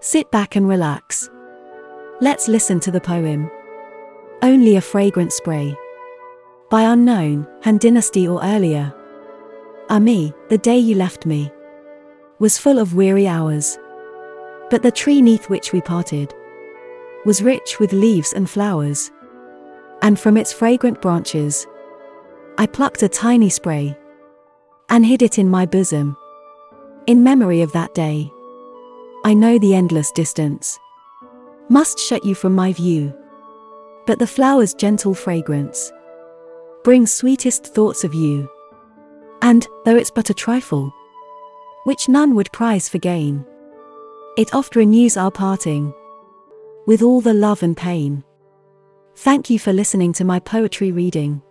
Sit back and relax. Let's listen to the poem. Only a fragrant spray. By unknown, Han Dynasty or earlier. Ah, Ami, the day you left me was full of weary hours. But the tree neath which we parted was rich with leaves and flowers. And from its fragrant branches, I plucked a tiny spray and hid it in my bosom. In memory of that day, I know the endless distance must shut you from my view. But the flower's gentle fragrance brings sweetest thoughts of you. And, though it's but a trifle, which none would prize for gain, it oft renews our parting with all the love and pain. Thank you for listening to my poetry reading.